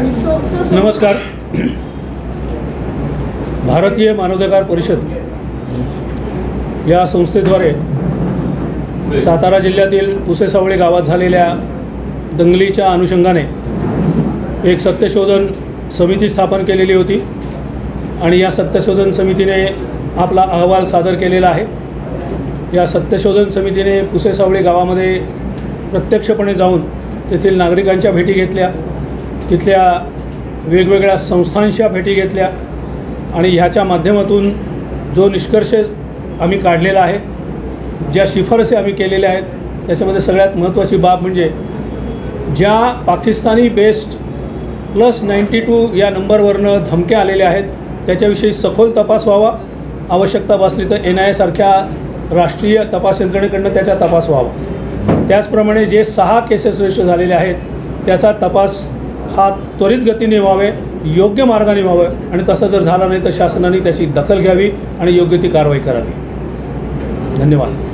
नमस्कार. भारतीय मानवाधिकार परिषद या संस्थेद्वारे सातारा जिल्ह्यातील पुसेसावळी गावात झालेल्या दंगलीच्या अनुषंगाने एक सत्यशोधन समिती स्थापन केलेली होती आणि या सत्यशोधन समितीने आपला अहवाल सादर केलेला आहे. या सत्यशोधन समितीने पुसेसावळी गावामध्ये प्रत्यक्षपणे जाऊन तेथील नागरिकांच्या भेटी घेतल्या. तिथल्या वेगवेगळ्या संस्थांच्या भेटी घेतल्या आणि ह्याच्या माध्यमातून जो निष्कर्ष आम्ही काढलेला आहे ज्या शिफारसी आम्ही केलेल्या आहेत त्याच्यामध्ये सगळ्यात महत्त्वाची बाब म्हणजे ज्या Pakistani based plus ninety two या नंबरवरनं धमक्या आलेल्या आहेत त्याच्याविषयी सखोल तपास व्हावा आवश्यकता भासली तर एन आय एसारख्या राष्ट्रीय तपास यंत्रणेकडनं त्याचा तपास व्हावा. त्याचप्रमाणे जे सहा केसेस रजिस्टर झालेले आहेत त्याचा तपास हा त्वरित गतीने व्हावे योग्य मार्गाने व्हावं आणि तसं जर झालं नाही तर शासनाने त्याची दखल घ्यावी आणि योग्य ती कारवाई करावी. धन्यवाद.